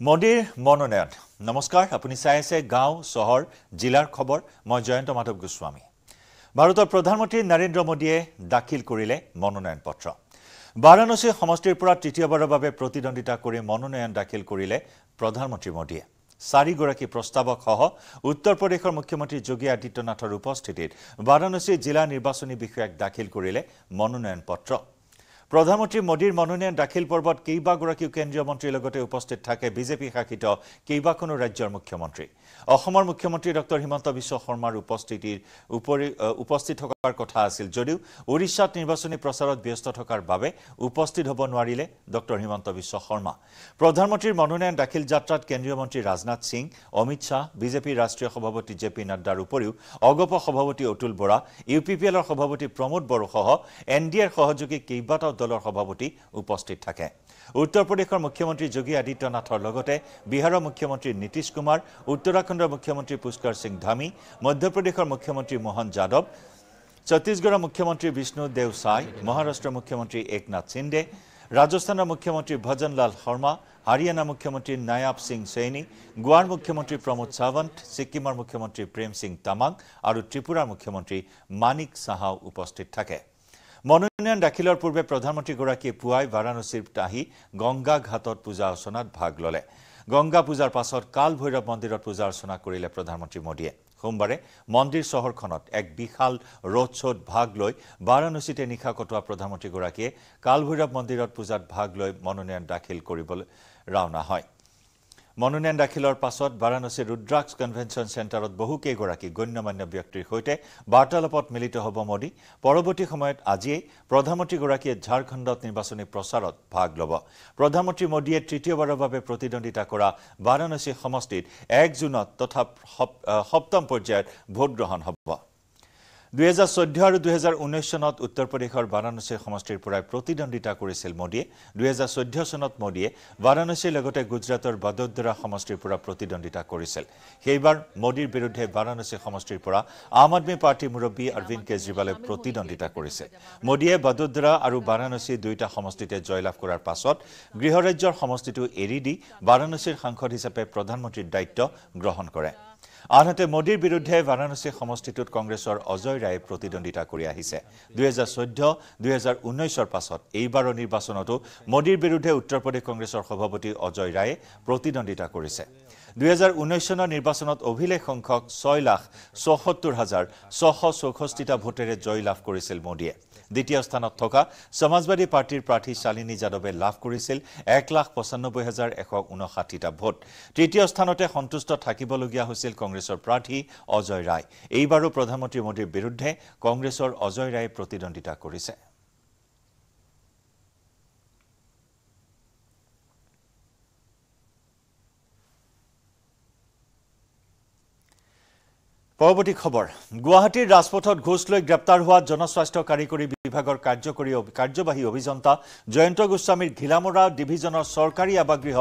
মোদীৰ মনোনয়ন। নমস্কাৰ আপুনি চাই আছে গাঁও চহৰ জিলাৰ খবৰ। মই জয়ন্ত মাধৱ গোস্বামী। ভাৰতৰ প্ৰধানমন্ত্ৰী নৰেন্দ্ৰ মোদীয়ে দাখিল কৰিলে মনোনয়ন পত্ৰ। বাৰাণসী সমষ্টিৰ পৰা তৃতীয়বাৰৰ বাবে প্ৰতিদ্বন্দ্বিতা কৰি মনোনয়ন দাখিল কৰিলে প্ৰধানমন্ত্ৰী মোদীয়ে। চাৰিগৰাকী প্ৰস্তাৱকসহ উত্তৰ প্ৰদেশৰ মুখ্যমন্ত্ৰী যোগী আদিত্য নাথৰ উপস্থিতিত বাৰাণসী জিলা নিৰ্বাচনী বিষয়াক দাখিল কৰিলে মনোনয়ন পত্ৰ। প্ৰধানমন্ত্ৰী মোদীৰ মনোনয়ন দাখিল পৰ্বত কেইবাগৰাকীও কেন্দ্ৰীয় মন্ত্ৰীৰ লগতে উপস্থিত থাকে বিজেপি শাসিত কেইবাখনো ৰাজ্যৰ মুখ্যমন্ত্ৰী। অসমৰ মুখ্যমন্ত্ৰী ডক্টৰ হিমন্ত বিশ্ব শৰ্মাৰ উপস্থিতিৰ উপৰি উপস্থিত থকাৰ কথা আছিল যদিও ওড়িশাত নিৰ্বাচনী প্ৰচাৰত ব্যস্ত থকাৰ বাবে উপস্থিত হ'ব নোৱাৰিলে ডক্টৰ হিমন্ত বিশ্ব শৰ্মা। প্ৰধানমন্ত্ৰীৰ মনোনয়ন দাখিল যাত্ৰাত কেন্দ্ৰীয় মন্ত্ৰী ৰাজনাথ সিং অমিত শ্বাহ বিজেপিৰ ৰাষ্ট্ৰীয় সভাপতি জে পি নাড্ডাৰ উপৰিও অগপ সভাপতি Atul Bora U P P এলৰ সভাপতি প্ৰমোদ বড়োসহ এন ডি এৰ সহযোগী কেইবাটাও দলৰ সভাপতি উপস্থিত থাকে। উত্তৰ প্ৰদেশৰ মুখ্যমন্ত্ৰী যোগী আদিত্য নাথৰ লগতে বিহাৰৰ মুখ্যমন্ত্ৰী নীতিশ কুমাৰ উত্তৰাখণ্ডৰ মুখ্যমন্ত্ৰী পুষ্কৰ সিং ধামী মধ্যপ্ৰদেশৰ মুখ্যমন্ত্ৰী মোহন যাদৱ ছত্তীশগড়ৰ মুখ্যমন্ত্ৰী বিষ্ণু দেও ছাই মহাৰাষ্ট্ৰৰ মুখ্যমন্ত্ৰী একনাথ সিন্দে ৰাজস্থানৰ মুখ্যমন্ত্ৰী ভজনলাল শৰ্মা হাৰিয়ানাৰ মুখ্যমন্ত্ৰী নায়াব সিং চৈনী গোৱাৰ মুখ্যমন্ত্ৰী প্ৰমোদ সাৱন্ত ছিক্কিমৰ মুখ্যমন্ত্ৰী প্ৰেম সিং তামাং আৰু ত্ৰিপুৰাৰ মুখ্যমন্ত্ৰী মানিক চাহাও উপস্থিত থাকে। মনোনয়ন দাখিলৰ পূৰ্বে প্ৰধানমন্ত্ৰীগৰাকীয়ে পুৱাই বাৰাণসীত আহি গংগা ঘাটত পূজা অৰ্চনাত ভাগ ল'লে। গংগা পূজাৰ পাছত কাল ভৈৰৱ মন্দিৰত পূজা অৰ্চনা কৰিলে প্ৰধানমন্ত্ৰী মোদীয়ে। সোমবাৰে মন্দিৰ চহৰখনত এক বিশাল ৰোড শ্ব'ত ভাগ লৈ বাৰাণসীতে নিশা কটোৱা প্ৰধানমন্ত্ৰীগৰাকীয়ে কাল ভৈৰৱ মন্দিৰত পূজাত ভাগ লৈ মনোনয়ন দাখিল কৰিবলৈ ৰাওনা হয়। মনোনয়ন দাখিলৰ পাছত বাৰাণসীৰ ৰুদ্ৰাক্স কনভেনশ্যন চেণ্টাৰত বহুকেইগৰাকী গণ্যমান্য ব্যক্তিৰ সৈতে বাৰ্তালাপত মিলিত হ'ব মোদী। পৰৱৰ্তী সময়ত আজিয়েই প্ৰধানমন্ত্ৰীগৰাকীয়ে ঝাৰখণ্ডত নিৰ্বাচনী প্ৰচাৰত ভাগ ল'ব। প্ৰধানমন্ত্ৰী মোদীয়ে তৃতীয়বাৰৰ বাবে প্ৰতিদ্বন্দ্বিতা কৰা বাৰাণসী সমষ্টিত এক জুনত তথা সপ্তম পৰ্যায়ত ভোটগ্ৰহণ হ'ব। দুহেজাৰ চৈধ্য আৰু দুহেজাৰ ঊনৈছ চনত উত্তৰ প্ৰদেশৰ বাৰাণসী সমষ্টিৰ পৰাই প্ৰতিদ্বন্দ্বিতা কৰিছিল মোদীয়ে। দুহেজাৰ চৈধ্য চনত মোদীয়ে বাৰাণসীৰ লগতে গুজৰাটৰ বদোদৰা সমষ্টিৰ পৰা প্ৰতিদ্বন্দ্বিতা কৰিছিল। সেইবাৰ মোদীৰ বিৰুদ্ধে বাৰাণসী সমষ্টিৰ পৰা আম আদমী পাৰ্টীৰ মুৰব্বী অৰবিন্দ কেজৰিৱালে প্ৰতিদ্বন্দ্বিতা কৰিছিল। মোদীয়ে বদোদৰা আৰু বাৰাণসী দুয়োটা সমষ্টিতে জয়লাভ কৰাৰ পাছত গৃহৰাজ্যৰ সমষ্টিটো এৰি দি বাৰাণসীৰ সাংসদ হিচাপে প্ৰধানমন্ত্ৰীৰ দায়িত্ব গ্ৰহণ কৰে। আনহাতে মোদীৰ বিৰুদ্ধে বাৰাণসী সমষ্টিটোত কংগ্ৰেছৰ অজয় ৰায়ে প্ৰতিদ্বন্দ্বিতা কৰি আহিছে। দুহেজাৰ চৈধ্য দুহেজাৰ ঊনৈছৰ পাছত এইবাৰৰ নিৰ্বাচনতো মোদীৰ বিৰুদ্ধে উত্তৰ প্ৰদেশ কংগ্ৰেছৰ সভাপতি অজয় ৰায়ে প্ৰতিদ্বন্দ্বিতা কৰিছে। ঊনৈছ চনৰ নিৰ্বাচনত অভিলেখ সংখ্যক ছয় লাখ চৌসত্তৰ হাজাৰ ছশ চৌষষ্ঠিটা ভোটেৰে জয় লাভ কৰিছিল মোদীয়ে। দ্বিতীয় স্থানত থকা সমাজবাদী পাৰ্টীৰ প্ৰাৰ্থী শালিনী যাদৱে লাভ কৰিছিল এক লাখ পঁচানব্বৈ হাজাৰ এশ ঊনষাঠিটা ভোট। তৃতীয় স্থানতে সন্তুষ্ট থাকিবলগীয়া হৈছিল কংগ্ৰেছৰ প্ৰাৰ্থী অজয় ৰায়। এইবাৰো প্ৰধানমন্ত্ৰী মোদীৰ বিৰুদ্ধে কংগ্ৰেছৰ অজয় ৰায়ে প্ৰতিদ্বন্দ্বিতা কৰিছে। পৰৱৰ্তী খবৰ। গুৱাহাটীৰ ৰাজপথত ঘোষ লৈ গ্ৰেপ্তাৰ হোৱা জনস্বাস্থ্য কাৰিকৰী বিভাগৰ কাৰ্যকৰী কাৰ্যবাহী অভিযন্তা জয়ন্ত গোস্বামীৰ ঘিলামৰা ডিভিজনৰ চৰকাৰী আৱাসগৃহ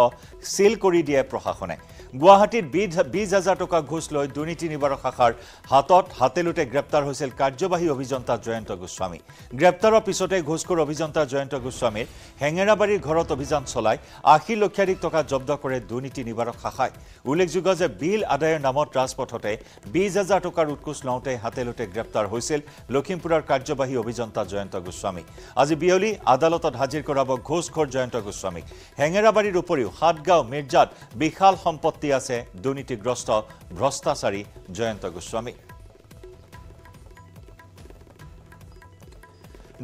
চিল কৰি দিয়ে প্ৰশাসনে। গুৱাহাটীত বিছ হাজাৰ টকা ঘোষ লৈ দুৰ্নীতি নিবাৰক শাখাৰ হাতত হাতেলোতে গ্ৰেপ্তাৰ হৈছিল কাৰ্যবাহী অভিযন্তা জয়ন্ত গোস্বামী। গ্ৰেপ্তাৰৰ পিছতে ঘোষখোৰ অভিযন্তা জয়ন্ত গোস্বামীৰ হেঙেৰাবাৰীৰ ঘৰত অভিযান চলাই আশী লক্ষাধিক টকা জব্দ কৰে দুৰ্নীতি নিবাৰক শাখাই। উল্লেখযোগ্য যে বিল আদায়ৰ নামত ৰাজপথতে বিছ হাজাৰ টকাৰ উৎকোচ লওঁতে হাতেলোতে গ্ৰেপ্তাৰ হৈছিল লখিমপুৰৰ কাৰ্যবাহী অভিযন্তা জয়ন্ত গোস্বামী। আজি বিয়লি আদালতত হাজিৰ কৰাব ঘোষখোৰ জয়ন্ত গোস্বামীক হেঙেৰাবাৰীৰ উপৰিও সাতগাঁও মিৰ্জাত বিশাল সম্পত্তি আছে দুৰ্নীতিগ্ৰস্ত ভ্ৰষ্টাচাৰী জয়ন্ত গোস্বামী।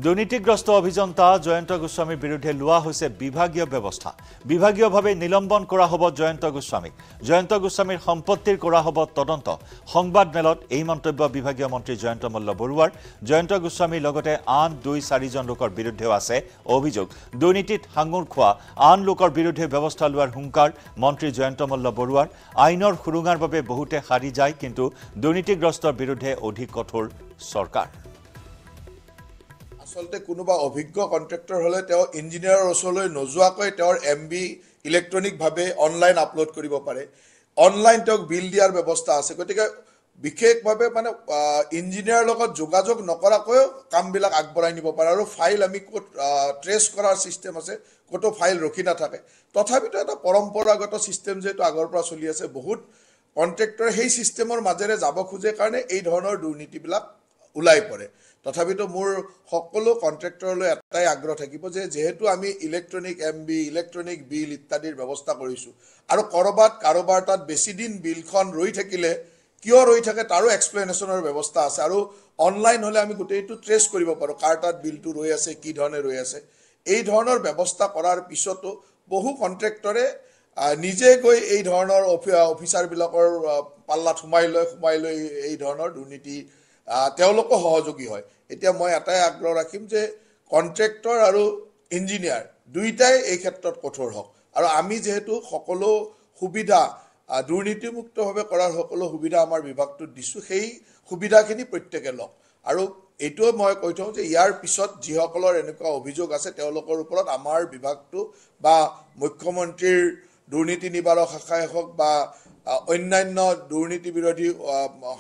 দুৰ্নীতিগ্ৰস্ত অভিযন্তা জয়ন্ত গোস্বামীৰ বিৰুদ্ধে লোৱা হৈছে বিভাগীয় ব্যৱস্থা। বিভাগীয়ভাৱে নিলম্বন কৰা হ'ব জয়ন্ত গোস্বামীক। জয়ন্ত গোস্বামীৰ সম্পত্তিৰ কৰা হ'ব তদন্ত। সংবাদমেলত এই মন্তব্য বিভাগীয় মন্ত্ৰী জয়ন্ত মল্ল বৰুৱাৰ। জয়ন্ত গোস্বামীৰ লগতে আন দুই চাৰিজন লোকৰ বিৰুদ্ধেও আছে অভিযোগ। দুৰ্নীতিত সাঙুৰ খোৱা আন লোকৰ বিৰুদ্ধে ব্যৱস্থা লোৱাৰ হুংকাৰ মন্ত্ৰী জয়ন্ত মল্ল আইনৰ সুৰুঙাৰ বাবে বহুতে সাৰি যায় কিন্তু দুৰ্নীতিগ্ৰস্তৰ বিৰুদ্ধে অধিক কঠোৰ চৰকাৰ। আচলতে কোনোবা অভিজ্ঞ কণ্ট্ৰেক্টৰ হ'লে তেওঁ ইঞ্জিনিয়াৰৰ ওচৰলৈ নোযোৱাকৈ তেওঁৰ এম বি ইলেক্ট্ৰনিকভাৱে অনলাইন আপলোড কৰিব পাৰে। অনলাইন তেওঁক বিল দিয়াৰ ব্যৱস্থা আছে। গতিকে বিশেষভাৱে মানে ইঞ্জিনিয়াৰৰ লগত যোগাযোগ নকৰাকৈও কামবিলাক আগবঢ়াই নিব পাৰে আৰু ফাইল আমি ক'ত ট্ৰেচ কৰাৰ ছিষ্টেম আছে ক'তো ফাইল ৰখি নাথাকে। তথাপিতো এটা পৰম্পৰাগত ছিষ্টেম যিহেতু আগৰ পৰা চলি আছে বহুত কণ্ট্ৰেক্টৰে সেই ছিষ্টেমৰ মাজেৰে যাব খোজে কাৰণে এই ধৰণৰ দুৰ্নীতিবিলাক ওলাই পৰে। তথাপিতো মোৰ সকলো কণ্ট্ৰেক্টৰলৈ এটাই আগ্ৰহ থাকিব যে যিহেতু আমি electronic M B electronic bill ইত্যাদিৰ ব্যৱস্থা কৰিছোঁ আৰু ক'ৰবাত কাৰোবাৰ তাত বেছি দিন বিলখন ৰৈ থাকিলে কিয় ৰৈ থাকে তাৰো এক্সপ্লেনেশ্যনৰ ব্যৱস্থা আছে আৰু অনলাইন হ'লে আমি গোটেইটো ট্ৰেচ কৰিব পাৰোঁ কাৰ তাত বিলটো ৰৈ আছে কি ধৰণে ৰৈ আছে। এই ধৰণৰ ব্যৱস্থা কৰাৰ পিছতো বহু কণ্ট্ৰেক্টৰে নিজে গৈ এই ধৰণৰ অফি অফিচাৰবিলাকৰ পাল্লাত সোমাই লৈ সোমাই লৈ এই ধৰণৰ দুৰ্নীতি তেওঁলোকো সহযোগী হয়। এতিয়া মই এটাই আগ্ৰহ ৰাখিম যে কণ্ট্ৰেক্টৰ আৰু ইঞ্জিনিয়াৰ দুয়োটাই এই ক্ষেত্ৰত কঠোৰ হওক। আৰু আমি যিহেতু সকলো সুবিধা দুৰ্নীতিমুক্তভাৱে কৰাৰ সকলো সুবিধা আমাৰ বিভাগটোত দিছোঁ সেই সুবিধাখিনি প্ৰত্যেকে লওক। আৰু এইটোও মই কৈ থওঁ যে ইয়াৰ পিছত যিসকলৰ এনেকুৱা অভিযোগ আছে তেওঁলোকৰ ওপৰত আমাৰ বিভাগটো বা মুখ্যমন্ত্ৰীৰ দুৰ্নীতি নিবাৰক শাখাই হওক বা অন্যান্য দুৰ্নীতি বিৰোধী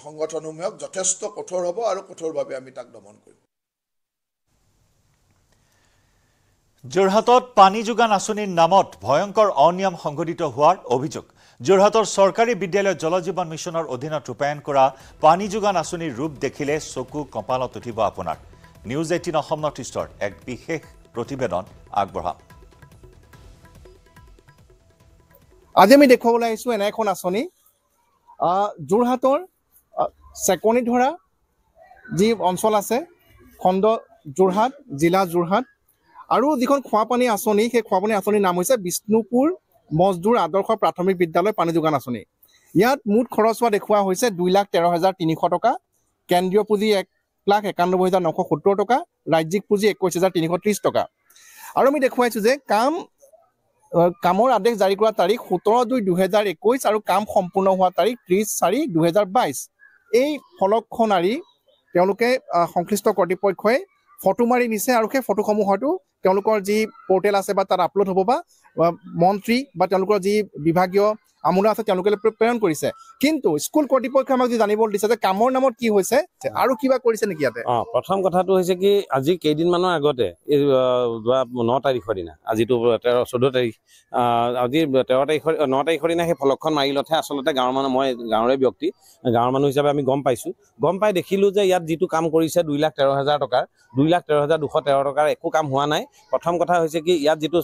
সংগঠনসমূহে হওক যথেষ্ট কঠোৰ হ'ব আৰু কঠোৰভাৱে আমি তাক দমন কৰিম। যোৰহাটত পানী যোগান আঁচনিৰ নামত ভয়ংকৰ অনিয়ম সংঘটিত হোৱাৰ অভিযোগ। যোৰহাটৰ চৰকাৰী বিদ্যালয়ত জল জীৱন মিছনৰ অধীনত ৰূপায়ণ কৰা পানী যোগান আঁচনিৰ ৰূপ দেখিলে চকু কঁপালত উঠিব আপোনাৰ। নিউজ এইটিন অসম নৰ্থ ইষ্টৰ এক বিশেষ প্ৰতিবেদন আগবঢ়াম। আজি আমি দেখুৱাবলৈ আহিছোঁ এনে এখন আঁচনি। যোৰহাটৰ চেকনি ধৰা যি অঞ্চল আছে খণ্ড যোৰহাট জিলা যোৰহাট। আৰু যিখন খোৱাপানী আঁচনি সেই খোৱাপানী আঁচনিৰ নাম হৈছে বিষ্ণুপুৰ মজদুৰ আদৰ্শ প্ৰাথমিক বিদ্যালয় পানী যোগান আঁচনি। ইয়াত মুঠ খৰচ হোৱা দেখুওৱা হৈছে দুই লাখ তেৰ হাজাৰ তিনিশ টকা কেন্দ্ৰীয় পুঁজি এক লাখ একানব্বৈ হাজাৰ নশ সত্তৰ টকা ৰাজ্যিক পুঁজি একৈছ হাজাৰ তিনিশ ত্ৰিছ টকা। আৰু আমি দেখুৱাইছোঁ যে কাম কামৰ আদেশ জাৰি কৰা তাৰিখ সোতৰ দুই দুহেজাৰ একৈছ আৰু কাম সম্পূৰ্ণ হোৱা তাৰিখ ত্ৰিছ চাৰি দুহেজাৰ বাইছ এই ফলকখন আৰি তেওঁলোকে সংশ্লিষ্ট কৰ্তৃপক্ষই ফটো মাৰি নিছে আৰু সেই ফটোসমূহ হয়তো তেওঁলোকৰ যি পৰ্টেল আছে বা তাত আপলোড হ'ব বা মন্ত্ৰী বা তেওঁলোকৰ যি বিভাগীয় আমোলা আছে তেওঁলোকে প্ৰেৰণ কৰিছে। কিন্তু স্কুল কৰ্তৃপক্ষই আমাক যি জানিবলৈ দিছে যে কামৰ নামত কি হৈছে আৰু কিবা কৰিছে নেকি ইয়াতে? অঁ প্ৰথম কথাটো হৈছে কি আজি কেইদিনমানৰ আগতে এই যোৱা ন তাৰিখৰ দিনা আজিতো তেৰ চৈধ্য তাৰিখ আজি তেৰ তাৰিখৰ ন তাৰিখৰ দিনা সেই ফলকখন মাৰিলতহে আচলতে গাঁৱৰ মানুহ মই গাঁৱৰে ব্যক্তি গাঁৱৰ মানুহ হিচাপে আমি গম পাইছোঁ। গম পাই দেখিলোঁ যে ইয়াত যিটো কাম কৰিছে দুই লাখ তেৰ হাজাৰ টকাৰ দুই লাখ তেৰ হাজাৰ দুশ তেৰ টকাৰ একো কাম হোৱা নাই। প্ৰথম কথা হৈছে কি ইয়াত যিটো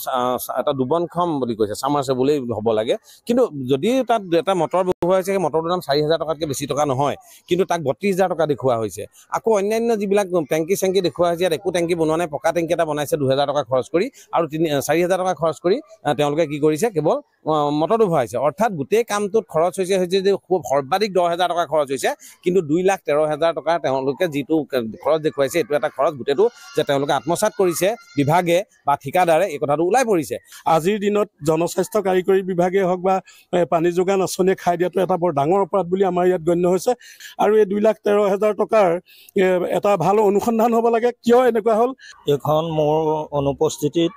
এটা দুবনক্ষম বুলি কৈছে চামাৰচেবুলেই হ'ব লাগে। কিন্তু যদি তাত এটা মটৰ ব্যৱহাৰ হৈছে মটৰটোৰ দাম চাৰি হাজাৰ টকাতকৈ বেছি টকা নহয় কিন্তু তাক বত্ৰিছ হাজাৰ টকা দেখুওৱা হৈছে। আকৌ অন্যান্য যিবিলাক টেংকি চেংকি দেখুওৱা হৈছে ইয়াত একো টেংকি বনোৱা নাই পকা টেংকি এটা বনাইছে দুহেজাৰ টকা খৰচ কৰি আৰু তিনি চাৰি হাজাৰ টকা খৰচ কৰি তেওঁলোকে কি কৰিছে কেৱল মটৰটো ভৰাইছে। অৰ্থাৎ গোটেই কামটোত খৰচ হৈছে হৈছে যে সৰ্বাধিক দহ হাজাৰ টকা খৰচ হৈছে কিন্তু দুই লাখ তেৰ হাজাৰ টকা তেওঁলোকে যিটো খৰচ দেখুৱাইছে এইটো এটা খৰচ গোটেইটো যে তেওঁলোকে আত্মসাত কৰিছে বিভাগে বা ঠিকাদাৰে এই কথাটো ওলাই পৰিছে। আজিৰ দিনত জনস্বাস্থ্য কাৰিকৰী বিভাগে হওক বা পানী যোগান আঁচনিয়ে খাই দিয়াটো এটা বৰ ডাঙৰ অপৰাধ বুলি আমাৰ ইয়াত গণ্য হৈছে। আৰু এই দুই লাখ তেৰ হাজাৰ টকাৰ এটা ভাল অনুসন্ধান হ'ব লাগে। কিয় এনেকুৱা হ'ল? এইখন মোৰ অনুপস্থিতিত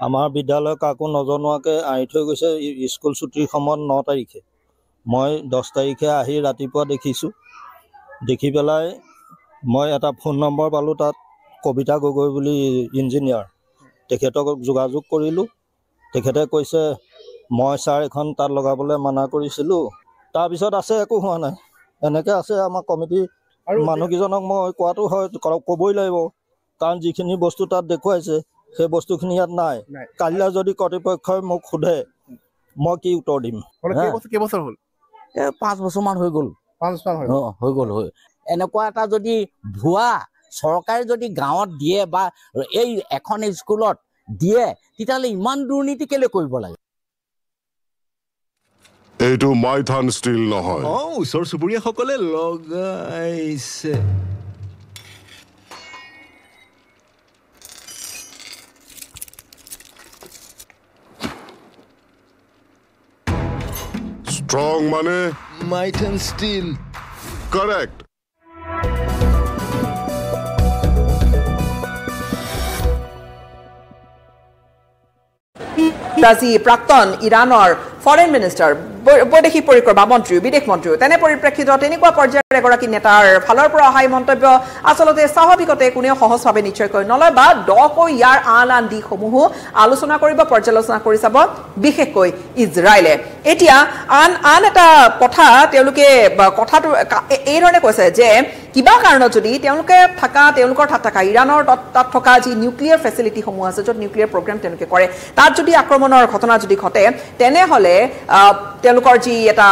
আমাৰ বিদ্যালয় কাকো নজনোৱাকৈ আঁৰি থৈ গৈছে স্কুল ছুটিৰ সময়ত ন তাৰিখে। মই দহ তাৰিখে আহি ৰাতিপুৱা দেখিছোঁ। দেখি পেলাই মই এটা ফোন নম্বৰ পালোঁ তাত কবিতা গগৈ বুলি ইঞ্জিনিয়াৰ। তেখেতক যোগাযোগ কৰিলোঁ। তেখেতে কৈছে মই ছাৰ এখন তাত লগাবলৈ মানা কৰিছিলোঁ। তাৰপিছত আছে একো হোৱা নাই। এনেকৈ আছে আমাৰ কমিটি মানুহকেইজনক মই কোৱাটো হয় ক'বই লাগিব। কাৰণ যিখিনি বস্তু তাত দেখুৱাইছে সেই বস্তুখিনি ইয়াত নাই। কাইলৈ যদি কৰ্তৃপক্ষই মোক সোধে মই কি উত্তৰ দিম? কেইবছৰ হ'ল? এই পাঁচ বছৰমান হৈ গ'ল। হৈ গ'ল হৈ। এনেকুৱা এটা যদি ভুৱা চৰকাৰে যদি গাঁৱত দিয়ে বা এই এখন স্কুলত দিয়ে তেতিয়াহ'লে ইমান দুৰ্নীতি কেলৈ কৰিব লাগে? এইটো মাইথান ষ্টিল নহয়। অঁ ওচৰ চুবুৰীয়াসকলে লগাইছে। ষ্ট্ৰং মানে? মাইথান ষ্টিল। কাৰেক্ট আজি প্ৰাক্তন ইৰাণৰ ফৰেইন মিনিষ্টাৰ বৈদেশিক পৰিক্ৰমা মন্ত্ৰী বিদেশ মন্ত্ৰী তেনে পৰিপ্ৰেক্ষিতত তেনেকুৱা পৰ্যায়ৰ এগৰাকী নেতাৰ ফালৰ পৰা অহা এই মন্তব্য আচলতে স্বাভাৱিকতে কোনেও সহজভাৱে নিশ্চয়কৈ নলয় বা দকৈ ইয়াৰ আন আন দিশসমূহো আলোচনা কৰিব পৰ্যালোচনা কৰি চাব বিশেষকৈ ইজৰাইলে। এতিয়া আন আন এটা কথা তেওঁলোকে কথাটো এইধৰণে কৈছে যে কিবা কাৰণত যদি তেওঁলোকে থকা তেওঁলোকৰ তাত থকা ইৰাণৰ তাত থকা যি নিউক্লিয়াৰ ফেচিলিটিসমূহ আছে য'ত নিউক্লিয়াৰ প্ৰগ্ৰেম তেওঁলোকে কৰে তাত যদি আক্ৰমণৰ ঘটনা যদি ঘটে তেনেহ'লে আহ, তেওঁলোকৰ যি এটা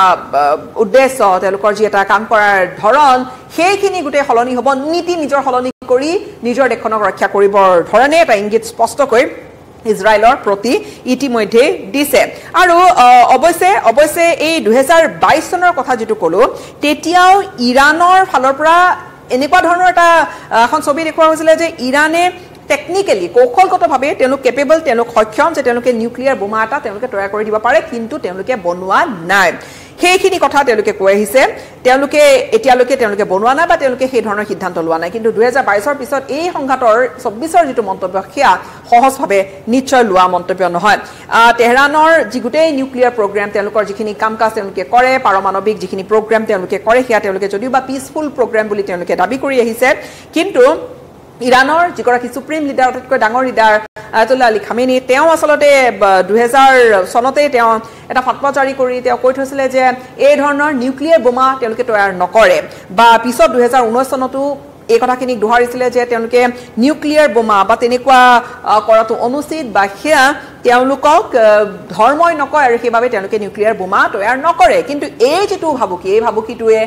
উদ্দেশ্য তেওঁলোকৰ যি এটা কাম কৰাৰ ধৰণ সেইখিনি গোটেই সলনি হ'ব। নীতি নিজৰ সলনি কৰি নিজৰ দেশখনক ৰক্ষা কৰিবৰ ধৰণে এটা ইংগিত স্পষ্টকৈ ইজৰাইলৰ প্ৰতি ইতিমধ্যে দিছে। আৰু অৱশ্যে অৱশ্যে এই দুহেজাৰ বাইছ চনৰ কথা যিটো ক'লো তেতিয়াও ইৰাণৰ ফালৰ পৰা এনেকুৱা ধৰণৰ এটা এখন ছবি দেখুওৱা হৈছিলে যে ইৰাণে টেকনিকেলি কৌশলগতভাৱে তেওঁলোক কেপেবল তেওঁলোক সক্ষম যে তেওঁলোকে নিউক্লিয়াৰ বোমা এটা তেওঁলোকে তৈয়াৰ কৰি দিব পাৰে কিন্তু তেওঁলোকে বনোৱা নাই। সেইখিনি কথা তেওঁলোকে কৈ আহিছে। তেওঁলোকে এতিয়ালৈকে তেওঁলোকে বনোৱা নাই বা তেওঁলোকে সেই ধৰণৰ সিদ্ধান্ত লোৱা নাই। কিন্তু দুহেজাৰ বাইছৰ পিছত এই সংঘাতৰ চৌব্বিছৰ যিটো মন্তব্য সেয়া সহজভাৱে নিশ্চয় লোৱা মন্তব্য নহয়। তেহৰাণৰ যি গোটেই নিউক্লিয়াৰ প্ৰগ্ৰেম তেওঁলোকৰ যিখিনি কাম কাজ তেওঁলোকে কৰে পাৰমাণৱিক যিখিনি প্ৰগ্ৰেম তেওঁলোকে কৰে সেয়া তেওঁলোকে যদিও বা পিচফুল প্ৰগ্ৰেম বুলি তেওঁলোকে দাবী কৰি আহিছে কিন্তু ইৰাণৰ যিগৰাকী ছুপ্ৰিম লিডাৰ আটাইতকৈ ডাঙৰ লিডাৰ আয়তুল্লাহ আলী খামেনি তেওঁ আচলতে দুহেজাৰ চনতেই তেওঁ এটা ফটৱা জাৰি কৰি তেওঁ কৈ থৈছিলে যে এই ধৰণৰ নিউক্লিয়াৰ বোমা তেওঁলোকে তৈয়াৰ নকৰে। বা পিছত দুহেজাৰ ঊনৈছ চনতো এই কথাখিনিক দোহাৰিছিলে যে তেওঁলোকে নিউক্লিয়াৰ বোমা বা তেনেকুৱা কৰাটো অনুচিত বা সেয়া তেওঁলোকক ধৰ্মই নকয় আৰু সেইবাবে তেওঁলোকে নিউক্লিয়াৰ বোমা তৈয়াৰ নকৰে। কিন্তু এই যিটো ভাবুকি এই ভাবুকিটোৱে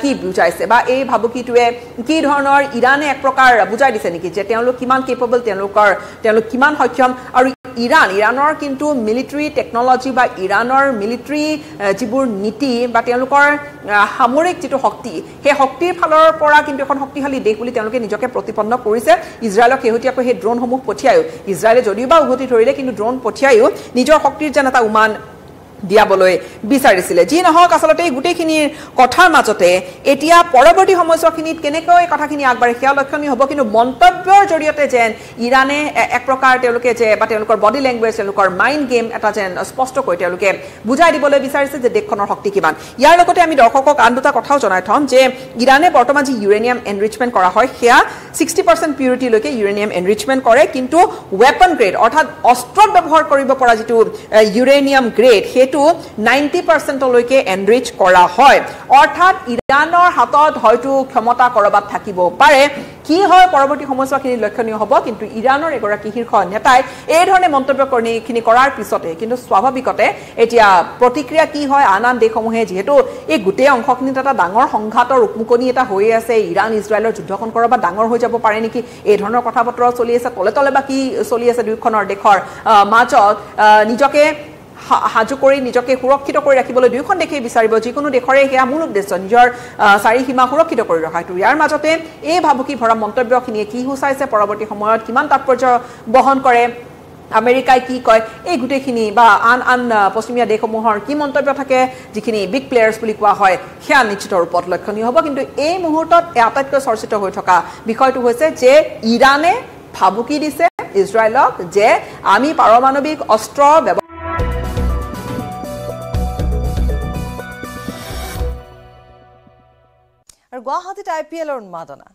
কি বুজাইছে বা এই ভাবুকিটোৱে কি ধৰণৰ ইৰাণে এক প্ৰকাৰ বুজাই দিছে নেকি যে তেওঁলোক কিমান কেপেবল তেওঁলোকৰ তেওঁলোক কিমান সক্ষম? আৰু ইৰাণ ইৰাণৰ কিন্তু মিলিটাৰী টেকনলজি বা ইৰাণৰ মিলিটাৰী যিবোৰ নীতি বা তেওঁলোকৰ সামৰিক যিটো শক্তি সেই শক্তিৰ ফালৰ পৰা কিন্তু এখন শক্তিশালী দেশ বুলি তেওঁলোকে নিজকে প্ৰতিপন্ন কৰিছে। ইজৰাইলক শেহতীয়াকৈ সেই ড্ৰোনসমূহ পঠিয়ায়ো। ইজৰাইলে যদিও বা উভতি ধৰিলে কিন্তু ড্ৰোন পঠিয়ায়ো। নিজৰ শক্তিৰ যেন এটা উমান দিয়াবলৈ বিচাৰিছিলে। যি নহওক আচলতে এই গোটেইখিনিৰ কথাৰ মাজতে এতিয়া পৰৱৰ্তী সময়ছোৱাখিনিত কেনেকৈ কথাখিনি আগবাঢ়ে সেয়া লক্ষণীয় হ'ব। কিন্তু মন্তব্যৰ জৰিয়তে যেন ইৰাণে এক প্ৰকাৰ তেওঁলোকে যে বা তেওঁলোকৰ বডি লেংগুৱেজ তেওঁলোকৰ মাইণ্ড গেম এটা যেন স্পষ্টকৈ তেওঁলোকে বুজাই দিবলৈ বিচাৰিছে যে দেশখনৰ শক্তি কিমান। ইয়াৰ লগতে আমি দৰ্শকক আন দুটা কথাও জনাই থ'ম যে ইৰাণে বৰ্তমান যি ইউৰেনিয়াম এনৰিচমেণ্ট কৰা হয় সেয়া ছিক্সটি পাৰ্চেণ্ট পিউৰিটিলৈকে ইউৰেনিয়াম এনৰিচমেণ্ট কৰে। কিন্তু ৱেপন গ্ৰেড অৰ্থাৎ অস্ত্ৰত ব্যৱহাৰ কৰিব পৰা যিটো ইউৰেনিয়াম গ্ৰেড সেইটো নাইণ্টি পাৰ্চেণ্টলৈকে এনৰিচ কৰা হয়। অৰ্থাৎ ইৰাণৰ হাতত হয়তো ক্ষমতা ক'ৰবাত থাকিব পাৰে। কি হয় পৰৱৰ্তী সময়ছোৱাখিনি লক্ষণীয় হ'ব। কিন্তু ইৰাণৰ এগৰাকী শীৰ্ষ নেতাই এই ধৰণে মন্তব্য কৰিখিনি কৰাৰ পিছতে কিন্তু স্বাভাৱিকতে এতিয়া প্ৰতিক্ৰিয়া কি হয় আন আন দেশসমূহে যিহেতু এই গোটেই অংশখিনিত এটা ডাঙৰ সংঘাতৰ উকমুকনি এটা হৈ আছে। ইৰাণ ইজৰাইলৰ যুদ্ধখন ক'ৰবাত ডাঙৰ হৈ যাব পাৰে নেকি? এই ধৰণৰ কথা বতৰা চলি আছে। তলে তলে বা কি চলি আছে দুয়োখনৰ দেশৰ মাজত নিজকে সাজু কৰি নিজকে সুৰক্ষিত কৰি ৰাখিবলৈ দুয়োখন দেশেই বিচাৰিব। যিকোনো দেশৰে সেয়া মূল উদ্দেশ্য নিজৰ আহ, চাৰিসীমা সুৰক্ষিত কৰি ৰখাটো। ইয়াৰ মাজতে এই ভাবুকি ভৰা মন্তব্যখিনিয়ে কি সূচাইছে পৰৱৰ্তী সময়ত কিমান তাৎপৰ্য বহন কৰে আমেৰিকাই কি কয় এই গোটেইখিনি বা আন আন পশ্চিমীয়া দেশসমূহৰ কি মন্তব্য থাকে যিখিনি বিগ প্লেয়াৰ্ছ বুলি কোৱা হয় সেয়া নিশ্চিত ৰূপত লক্ষণীয় হ'ব। কিন্তু এই মুহূৰ্তত আটাইতকৈ চৰ্চিত হৈ থকা বিষয়টো হৈছে যে ইৰাণে ভাবুকি দিছে ইজৰাইলক যে আমি পাৰমাণৱিক অস্ত্ৰ ব্যৱহাৰ গুৱাহাটীত আই পি এলৰ উন্মাদনা।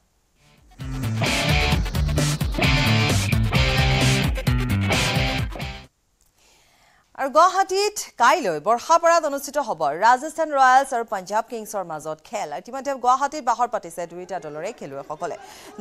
আৰু গুৱাহাটীত কাইলৈ বৰ্ষাপাৰাত অনুষ্ঠিত হ'ব ৰাজস্থান ৰয়েলছ আৰু পাঞ্জাৱ কিংছৰ মাজত খেল। ইতিমধ্যে গুৱাহাটীত বাহৰ পাতিছে দুয়োটা দলৰে খেলুৱৈসকলে।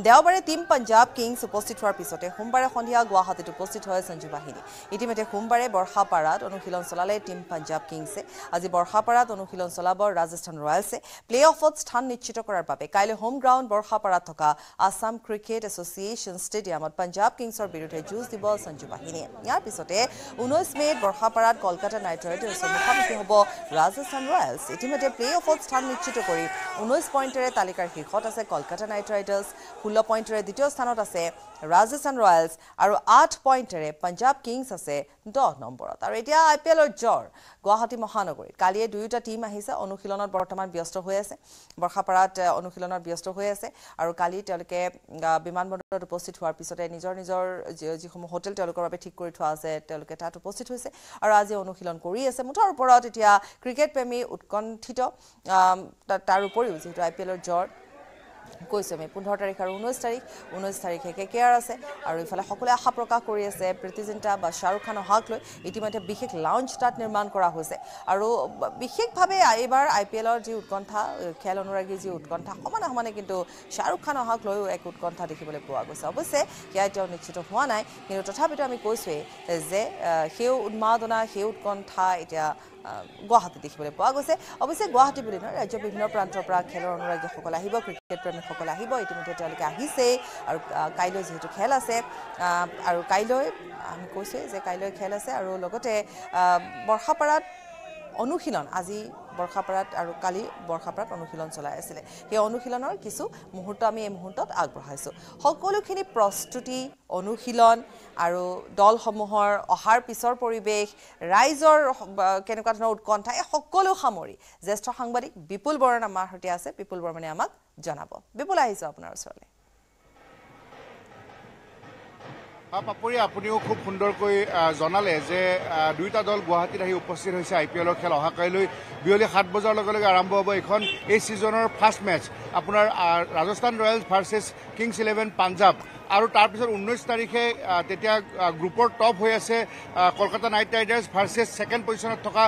দেওবাৰে টীম পাঞ্জাৱ কিংছ উপস্থিত হোৱাৰ পিছতে সোমবাৰে সন্ধিয়া গুৱাহাটীত উপস্থিত হয় সঞ্জু বাহিনী। ইতিমধ্যে সোমবাৰে বৰ্ষাপাৰাত অনুশীলন চলালে টীম পাঞ্জাৱ কিংছে। আজি বৰ্ষাপাৰাত অনুশীলন চলাব ৰাজস্থান ৰয়েলছে। প্লে অফত স্থান নিশ্চিত কৰাৰ বাবে কাইলৈ হোম গ্ৰাউণ্ড বৰ্ষাপাৰাত থকা আছাম ক্ৰিকেট এছ'চিয়েশ্যন ষ্টেডিয়ামত পাঞ্জাৱ কিংছৰ বিৰুদ্ধে যুঁজ দিব সঞ্জু বাহিনীয়ে। ইয়াৰ পিছতে ঊনৈছ মে'ত বৰ্ষাপাৰাত কলকাতা নাইট ৰাইডাৰ্ছৰ মুখামুখি হ'ব ৰাজস্থান ৰয়েলছ। ইতিমধ্যে প্লে অফত স্থান নিশ্চিত কৰি ঊনৈছ পইণ্টেৰে তালিকাৰ শীৰ্ষত আছে কলকাতা নাইট ৰাইডাৰ্ছ। ষোল্ল পইণ্টেৰে দ্বিতীয় স্থানত আছে ৰাজস্থান ৰয়েলছ আৰু আঠ পইণ্টেৰে পাঞ্জাৱ কিংছ আছে দহ নম্বৰত। আৰু এতিয়া আই পি এলৰ জ্বৰ গুৱাহাটী মহানগৰীত। কালিয়ে দুয়োটা টীম আহিছে অনুশীলনত বৰ্তমান ব্যস্ত হৈ আছে। বৰ্ষাপাৰাত অনুশীলনত ব্যস্ত হৈ আছে। আৰু কালি তেওঁলোকে বিমানবন্দৰত উপস্থিত হোৱাৰ পিছতে নিজৰ নিজৰ যিসমূহ হোটেল তেওঁলোকৰ বাবে ঠিক কৰি থোৱা আছে তেওঁলোকে তাত উপস্থিত হৈছে। আৰু আজি অনুশীলন কৰি আছে মুঠৰ ওপৰত। এতিয়া ক্ৰিকেট প্ৰেমী উৎকণ্ঠিত তাৰ উপৰিও যিহেতু আই পি এলৰ জ্বৰ কৈছোঁ আমি পোন্ধৰ তাৰিখ আৰু ঊনৈছ তাৰিখ ঊনৈছ তাৰিখে কে কে আৰ আছে। আৰু ইফালে সকলোৱে আশা প্ৰকাশ কৰি আছে প্ৰীতি জিন্টা বা শ্বাহৰুখ খান অহাক লৈ ইতিমধ্যে বিশেষ লাউঞ্জ তাত নিৰ্মাণ কৰা হৈছে। আৰু বিশেষভাৱে এইবাৰ আই পি এলৰ যি উৎকণ্ঠা খেল অনুৰাগীৰ যি উৎকণ্ঠা সমানে সমানে কিন্তু শ্বাহৰুখ খান অহাক লৈও এক উৎকণ্ঠা দেখিবলৈ পোৱা গৈছে। অৱশ্যে সেয়া এতিয়াও নিশ্চিত হোৱা নাই। কিন্তু তথাপিতো আমি কৈছোঁৱেই যে সেই উন্মাদনা সেই উৎকণ্ঠা এতিয়া গুৱাহাটীত দেখিবলৈ পোৱা গৈছে। অৱশ্যে গুৱাহাটী বুলি নহয় ৰাজ্যৰ বিভিন্ন প্ৰান্তৰ পৰা খেলৰ অনুৰাগীসকল আহিব ক্ৰিকেট প্ৰেমীসকল আহিব ইতিমধ্যে তেওঁলোকে আহিছেই আৰু কাইলৈ যিহেতু খেল আছে আৰু কাইলৈ আমি কৈছোঁৱেই যে কাইলৈ খেল আছে আৰু লগতে বৰ্ষাপাৰাত অনুশীলন আজি বৰ্ষাপাৰাত আৰু কালি বৰ্ষাপাৰাত অনুশীলন চলাই আছিলে। সেই অনুশীলনৰ কিছু মুহূৰ্ত আমি এই মুহূৰ্তত আগবঢ়াইছোঁ। সকলোখিনি প্ৰস্তুতি অনুশীলন আৰু দলসমূহৰ অহাৰ পিছৰ পৰিৱেশ ৰাইজৰ কেনেকুৱা ধৰণৰ উৎকণ্ঠা এই সকলো সামৰি জ্যেষ্ঠ সাংবাদিক বিপুল বৰণ আমাৰ সৈতে আছে। বিপুল বৰ্মনে আমাক জনাব। বিপুল আহিছোঁ আপোনাৰ ওচৰলৈ। পাপৰি আপুনিও খুব সুন্দৰকৈ জনালে যে দুয়োটা দল গুৱাহাটীত আহি উপস্থিত হৈছে আই পি এলৰ খেল অহাকাইলৈ। বিয়লি সাত বজাৰ লগে লগে আৰম্ভ হ'ব এইখন এই ছিজনৰ ফাৰ্ষ্ট মেচ আপোনাৰ Rajasthan royals versus kings eleven Punjab. আৰু তাৰপিছত ঊনৈছ তাৰিখে তেতিয়া গ্ৰুপৰ টপ হৈ আছে Kolkata knight riders versus second পজিশ্যনত থকা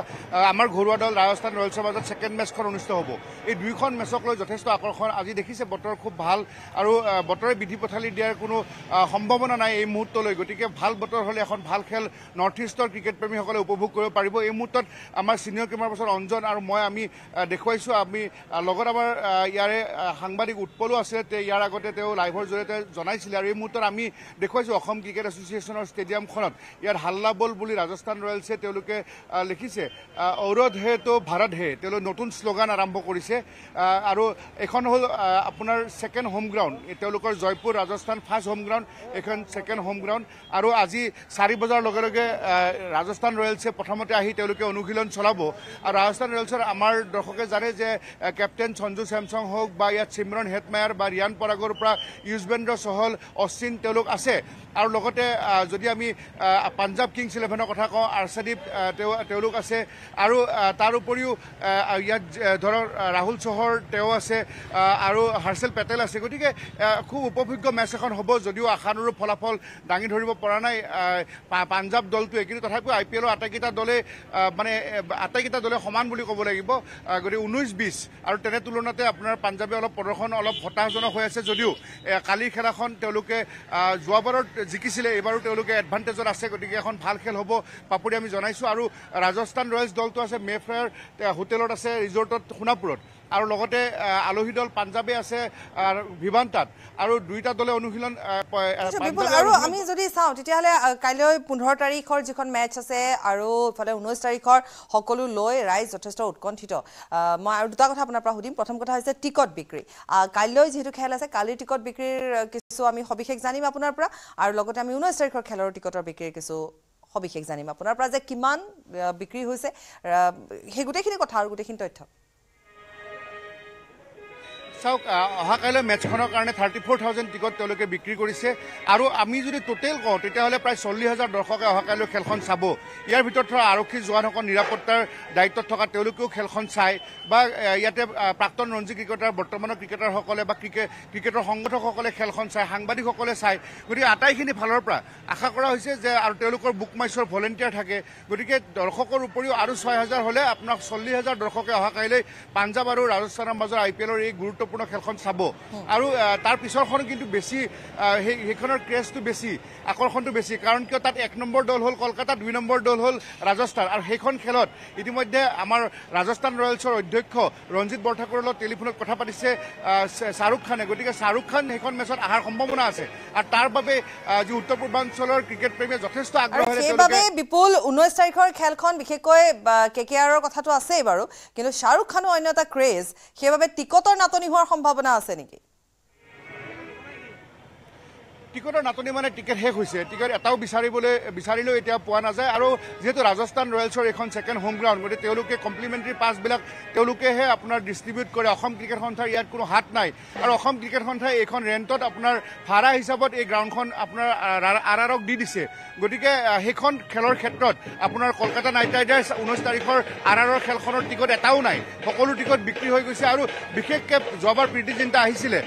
আমাৰ ঘৰুৱা দল ৰাজস্থান ৰয়েলছৰ মাজত ছেকেণ্ড মেচখন অনুষ্ঠিত হ'ব। এই দুয়োখন মেচক লৈ যথেষ্ট আকৰ্ষণ। আজি দেখিছে বতৰ খুব ভাল আৰু বতৰে বিধি পথালি দিয়াৰ কোনো সম্ভাৱনা নাই এই মুহূৰ্তলৈ। গতিকে ভাল বতৰ হ'লে এখন ভাল খেল নৰ্থ ইষ্টৰ ক্ৰিকেট প্ৰেমীসকলে উপভোগ কৰিব পাৰিব। এই মুহূৰ্তত আমাৰ ছিনিয়ৰ কেমেৰা পাৰ্চন অঞ্জন আৰু মই আমি দেখুৱাইছোঁ আমি লগত আমাৰ ইয়াৰে সাংবাদিক উৎপলো আছিলে ইয়াৰ আগতে তেওঁ লাইভৰ জৰিয়তে জনাইছিলে আৰু এই মুহূৰ্তত আমি দেখুৱাইছোঁ অসম ক্ৰিকেট এছ'চিয়েশ্যনৰ ষ্টেডিয়ামখনত। ইয়াত হাল্লা বল বুলি ৰাজস্থান ৰয়েলছে তেওঁলোকে লিখিছে ঔৰধ হে তো ভাৰত হে তেওঁলোকে নতুন শ্লোগান আৰম্ভ কৰিছে। আৰু এইখন হ'ল আপোনাৰ ছেকেণ্ড হোম গ্ৰাউণ্ড তেওঁলোকৰ Jaipur Rajasthan first home ground এইখন ছেকেণ্ড হোম গ্ৰাউণ্ড আৰু আজি চাৰি বজাৰ লগে লগে ৰাজস্থান ৰয়েলছে প্ৰথমতে আহি তেওঁলোকে অনুশীলন চলাব। আৰু ৰাজস্থান ৰয়েলছৰ আমাৰ দৰ্শকে জানে যে কেপ্টেইন সঞ্জু চেমচং হওক বা ইয়াত চিমৰন হেটমায়াৰ বা ৰিয়ান পৰাগৰ পৰা ইউজবেন্দ্ৰ চহল অশ্বিন তেওঁলোক আছে। আৰু লগতে যদি আমি আহ, পাঞ্জাৱ কিংছ ইলেভেনৰ কথা কওঁ আৰ্চাদীপ তেওঁলোক আছে। আৰু তাৰ উপৰিও ইয়াত ধৰক ৰাহুল চহৰ তেওঁ আছে আৰু হৰ্ষেল পেটেল আছে। গতিকে খুব উপভোগ্য মেচ এখন হ'ব যদিও আশানুৰূপ ফলাফল দাঙি ধৰিব পৰা নাই আহ, পা- পাঞ্জাৱ দলটোৱে। কিন্তু তথাপিও আই পি এলৰ আটাইকেইটা দলে মানে আটাইকেইটা দলে সমান বুলি ক'ব লাগিব গতিকে ঊনৈছ বিছ আৰু তেনে তুলনাতে আপোনাৰ পাঞ্জাৱে অলপ প্ৰদৰ্শন অলপ হতাশজনক হৈ আছে যদিও কালিৰ খেলাখন তেওঁলোকে আহ, যোৱাবাৰত জিকিছিলে এইবাৰো তেওঁলোকে এডভান্টেজত আছে গতিকে এখন ভাল খেল হ'ব পাপৰি আমি জনাইছোঁ। আৰু ৰাজস্থান ৰয়েলছ দলটো আছে মেফেয়াৰ হোটেলত আছে ৰিজৰ্টত সোণাপুৰত। আৰু লগতে আলহী দল পাঞ্জাৱে আছে ভিভান্তাত। আৰু দুয়োটা দলে অনুশীলন আৰু আমি যদি চাওঁ তেতিয়াহ'লে কাইলৈ পোন্ধৰ তাৰিখৰ যিখন মেটচ আছে আৰু ইফালে ঊনৈছ তাৰিখৰ সকলো লৈ ৰাইজ যথেষ্ট উৎকণ্ঠিত। মই আৰু দুটা কথা আপোনাৰ পৰা সুধিম। প্ৰথম কথা হৈছে টিকট বিক্ৰী। কাইলৈ যিহেতু খেল আছে কালিৰ টিকট বিক্ৰীৰ কিছু আমি সবিশেষ জানিম আপোনাৰ পৰা। আৰু লগতে আমি ঊনৈছ তাৰিখৰ খেলৰ টিকটৰ বিক্ৰীৰ কিছু সবিশেষ জানিম আপোনাৰ পৰা যে কিমান বিক্ৰী হৈছে। সেই গোটেইখিনি কথা আৰু গোটেইখিনি তথ্য। চাওক আহ, অহাকাইলৈ মেটচখনৰ কাৰণে থাৰ্টি ফ'ৰ থাউজেণ্ড টিকট তেওঁলোকে বিক্ৰী কৰিছে। আৰু আমি যদি টোটেল কওঁ তেতিয়াহ'লে প্ৰায় চল্লিছ হাজাৰ দৰ্শকে অহাকাইলৈ খেলখন চাব। ইয়াৰ ভিতৰত ধৰা আৰক্ষী জোৱানসকল নিৰাপত্তাৰ দায়িত্বত থকা তেওঁলোকেও খেলখন চায়। বা ইয়াতে প্ৰাক্তন ৰঞ্জী ক্ৰিকেটাৰ বৰ্তমানৰ ক্ৰিকেটাৰসকলে বা ক্ৰিকেট ক্ৰিকেটৰ সংগঠকসকলে খেলখন চায় সাংবাদিকসকলে চায়। গতিকে আটাইখিনি ফালৰ পৰা আশা কৰা হৈছে যে আৰু তেওঁলোকৰ বুক মাইছৰ ভলেণ্টিয়াৰ থাকে। গতিকে দৰ্শকৰ উপৰিও আৰু ছয় হাজাৰ হ'লে আপোনাক চল্লিছ হাজাৰ দৰ্শকে অহাকাইলৈ পাঞ্জাৱ আৰু ৰাজস্থানৰ মাজৰ আই পি এলৰ এই গুৰুত্বপূৰ্ণ খেলখন চাব। আৰু তাৰ পিছৰখন কিন্তু বেছি সেই সেইখনৰ ক্ৰেজটো বেছি আকৰ্ষণটো বেছি। কাৰণ কিয় তাত এক নম্বৰ দল হ'ল কলকাতা দুই নম্বৰ দল হ'ল ৰাজস্থান। আৰু সেইখন খেলত ইতিমধ্যে আমাৰ ৰাজস্থান ৰয়েলছৰ অধ্যক্ষ ৰঞ্জিত বৰঠাকুৰৰ লগত টেলিফোনত কথা পাতিছে শ্বাহৰুখ খানে। গতিকে শ্বাহৰুখ খান সেইখন মেচত অহাৰ সম্ভাৱনা আছে। আৰু তাৰ বাবে যি উত্তৰ পূৰ্বাঞ্চলৰ ক্ৰিকেট প্ৰেমীয়ে যথেষ্ট আগ্ৰহেৰে সেইবাবে বিপুল ঊনৈছ তাৰিখৰ খেলখন বিশেষকৈ কে কে আৰৰ কথাটো আছেই বাৰু। কিন্তু শ্বাহৰুখ খানো অন্য এটা ক্ৰেজ সেইবাবে টিকটৰ নাটনি হোৱাৰ সম্ভাৱনা আছে নেকি? টিকটৰ নাটনি মানে টিকেট শেষ হৈছে। টিকেট এটাও বিচাৰিবলৈ বিচাৰিলেও এতিয়া পোৱা নাযায়। আৰু যিহেতু ৰাজস্থান ৰয়েলছৰ এইখন ছেকেণ্ড হোম গ্ৰাউণ্ড গতিকে তেওঁলোকে কমপ্লিমেণ্টাৰী পাছবিলাক তেওঁলোকেহে আপোনাৰ ডিষ্ট্ৰিবিউট কৰে। অসম ক্ৰিকেট সন্থাৰ ইয়াত কোনো হাত নাই। আৰু অসম ক্ৰিকেট সন্থাই এইখন ৰেণ্টত আপোনাৰ ভাড়া হিচাপত এই গ্ৰাউণ্ডখন আপোনাৰ আৰ আৰক দি দিছে। গতিকে সেইখন খেলৰ ক্ষেত্ৰত আপোনাৰ কলকাতা নাইট ৰাইডাৰ্ছ ঊনৈছ তাৰিখৰ আৰ আৰৰ খেলখনৰ টিকট এটাও নাই। সকলো টিকট বিক্ৰী হৈ গৈছে আৰু বিশেষকৈ যোৱাবাৰ প্ৰীতি জিন্তা আহিছিলে।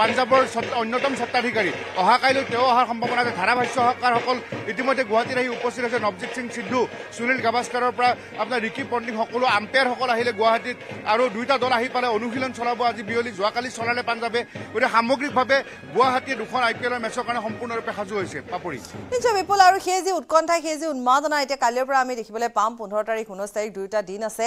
পাঞ্জাৱৰ অন্যতম স্বত্বাধিকাৰী। অহা কাইলৈ তেওঁ অহাৰ সম্ভাৱনা আছে। ধাৰাভাষ্যকাৰসকল ইতিমধ্যে গুৱাহাটীত আহি উপস্থিত হৈছে নৱজিত সিং সিদ্ধু সুনীল গাভাস্কাৰৰ পৰা আপোনাৰ ৰিকি পণ্ডিত সকলো আম্পায়াৰসকল আহিলে গুৱাহাটীত আৰু দুয়োটা দল আহি পালে অনুশীলন চলাব। আজি বিয়লি যোৱাকালি চলালে পাঞ্জাৱে গতিকে সামগ্ৰিকভাৱে গুৱাহাটীয়ে দুখন আই পি এলৰ মেচৰ কাৰণে সম্পূৰ্ণৰূপে সাজু হৈছে। পাপৰি। নিশ্চয় বিপুল আৰু সেই যি উৎকণ্ঠা সেই যি উন্মাদনা এতিয়া কালিৰ পৰা আমি দেখিবলৈ পাম। পোন্ধৰ তাৰিখ ঊনৈছ তাৰিখ দুয়োটা দিন আছে।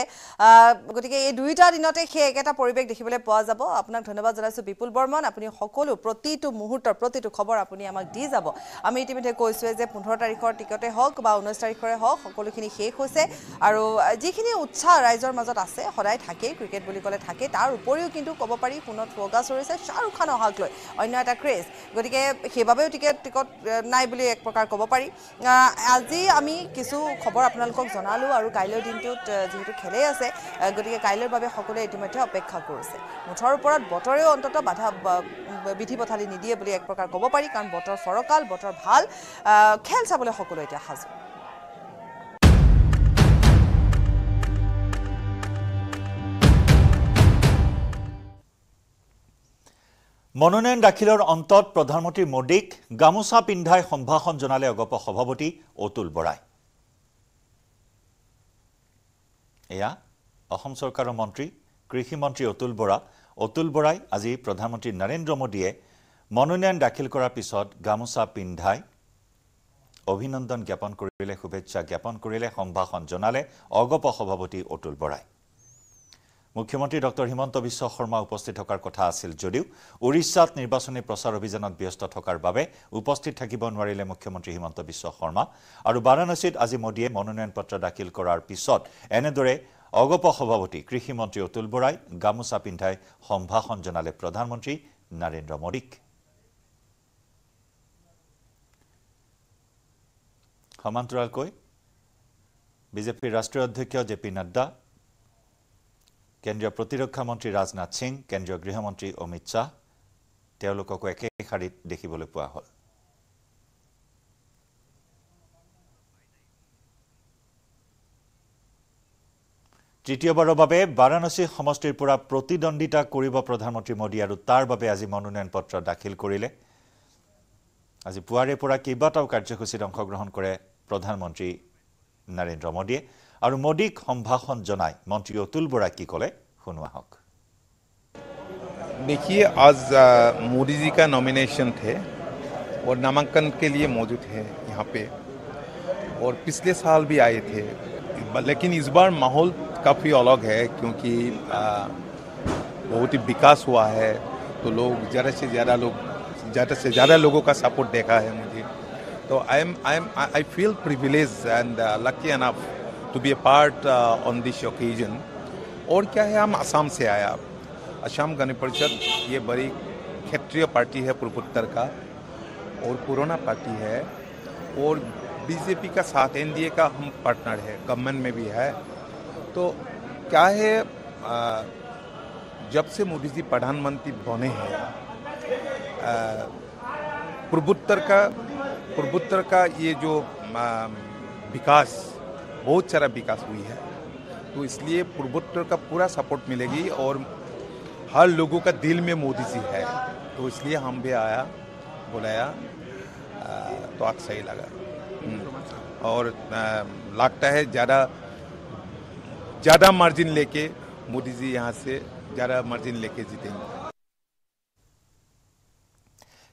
গতিকে এই দুয়োটা দিনতে সেই একেটা পৰিৱেশ দেখিবলৈ পোৱা যাব। আপোনাক ধন্যবাদ জনাইছোঁ বিপুল বৰ্মন। আপুনি সকলো প্ৰতিটো মুহূৰ্তৰ প্ৰতিটো খবৰ আপুনি আমাক দি যাব। আমি ইতিমধ্যে কৈছোঁৱে যে পোন্ধৰ তাৰিখৰ টিকটে হওক বা ঊনৈছ তাৰিখৰে হওক সকলোখিনি শেষ হৈছে। আৰু যিখিনি উৎসাহ ৰাইজৰ মাজত আছে সদায় থাকেই ক্ৰিকেট বুলি ক'লে থাকেই। তাৰ উপৰিও কিন্তু ক'ব পাৰি ফোনত ফ'কাছ কৰিছে শ্বাহৰুখ খান অহাক লৈ অন্য এটা ক্ৰেজ। গতিকে সেইবাবেও টিকেট টিকট নাই বুলি এক প্ৰকাৰ ক'ব পাৰি। আজি আমি কিছু খবৰ আপোনালোকক জনালোঁ আৰু কাইলৈৰ দিনটোত যিহেতু খেলেই আছে গতিকে কাইলৈৰ বাবে সকলোৱে ইতিমধ্যে অপেক্ষা কৰিছে। মুঠৰ ওপৰত বতৰেও অন্ততঃ বাধা বিধি পথালি নিদিয়ে বুলি এক প্ৰকাৰ ক'ব পাৰি কাৰণ বতৰ ফৰকাল বতৰ ভাল। খেল চাবলৈ সকলো এতিয়া সাজু। মনোনয়ন দাখিলৰ অন্তত প্ৰধানমন্ত্ৰী মোদীক গামোচা পিন্ধাই সম্ভাষণ জনালে অগপ সভাপতি অতুল বৰাই। এয়া অসম চৰকাৰৰ মন্ত্ৰী কৃষিমন্ত্ৰী অতুল বৰা। অতুল বৰাই আজি প্ৰধানমন্ত্ৰী নৰেন্দ্ৰ মোদীয়ে মনোনয়ন দাখিল কৰাৰ পিছত গামোচা পিন্ধাই অভিনন্দন জ্ঞাপন কৰিলে শুভেচ্ছা জ্ঞাপন কৰিলে সম্ভাষণ জনালে অগপ সভাপতি অতুল বৰাই। মুখ্যমন্ত্ৰী ডক্টৰ হিমন্ত বিশ্ব শৰ্মা উপস্থিত থকাৰ কথা আছিল যদিও উৰিষ্যাত নিৰ্বাচনী প্ৰচাৰ অভিযানত ব্যস্ত থকাৰ বাবে উপস্থিত থাকিব নোৱাৰিলে মুখ্যমন্ত্ৰী হিমন্ত বিশ্ব শৰ্মা। আৰু বাৰাণসীত আজি মোদীয়ে মনোনয়ন পত্ৰ দাখিল কৰাৰ পিছত এনেদৰে অগপ সভাপতি কৃষিমন্ত্ৰী অতুল বৰাই গামোচা পিন্ধাই সম্ভাষণ জনালে প্ৰধানমন্ত্ৰী নৰেন্দ্ৰ মোদীক। সমান্তৰালকৈ বিজেপিৰ ৰাষ্ট্ৰীয় অধ্যক্ষ জে পি নাড্ডা কেন্দ্ৰীয় প্ৰতিৰক্ষা মন্ত্ৰী ৰাজনাথ সিং কেন্দ্ৰীয় গৃহমন্ত্ৰী অমিত শ্বাহ তেওঁলোককো একে শাৰীত দেখিবলৈ পোৱা হ'ল। তৃতীয়বাৰৰ বাবে বাৰাণসী সমষ্টিৰ পৰা প্ৰতিদ্বন্দ্বিতা কৰিব প্ৰধানমন্ত্ৰী মোদী আৰু তাৰ বাবে আজি মনোনয়ন পত্ৰ দাখিল কৰিলে। আজি পুৱাৰে পৰা কেইবাটাও কাৰ্যসূচীত অংশগ্ৰহণ কৰে প্ৰধানমন্ত্ৰী নৰেন্দ্ৰ মোদীয়ে আৰু মোদীক সম্ভাষণ জনাই মন্ত্ৰী অতুল বৰাই কি ক'লে শুনোৱা হওক देखिए आज मोदी जी का नॉमिनेशन थे और नामांकन के लिए मौजूद है यहाँ पे और पिछले साल भी आए थे लेकिन इस बार माहौल काफ़ी अलग है क्योंकि आ, बहुत ही विकास हुआ है तो लोग ज़्यादा से ज़्यादा लोग ज़्यादा से ज़्यादा लोगों का सपोर्ट देखा है मुझे तो I am I am I feel privilege and lucky enough to be a part on this occasion और क्या है हम असम से आया असम गण परिषद ये बड़ी क्षेत्रीय पार्टी है पूर्वोत्तर का और पुराना पार्टी है और बीजेपी का साथ एनडीए का हम पार्टनर है गवर्नमेंट में भी है। तो क्या है आ, जब से मोदी जी प्रधानमंत्री बने हैं पूर्वोत्तर का पूर्वोत्तर का ये जो विकास, बहुत सारा विकास हुई है। तो इसलिए पूर्वोत्तर का पूरा सपोर्ट मिलेगी और हर लोगों का दिल में मोदी जी है। तो इसलिए हम भी आया, बुलाया तो आज सही लगा। और लगता है ज़्यादा ज़्यादा मार्जिन लेके मोदी जी यहाँ से ज़्यादा मार्जिन लेके जीतेंगे।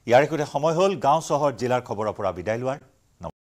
ইয়াৰে সৈতে সময় হ'ল গাঁও চহৰ জিলাৰ খবৰৰ পৰা বিদায় লোৱাৰ।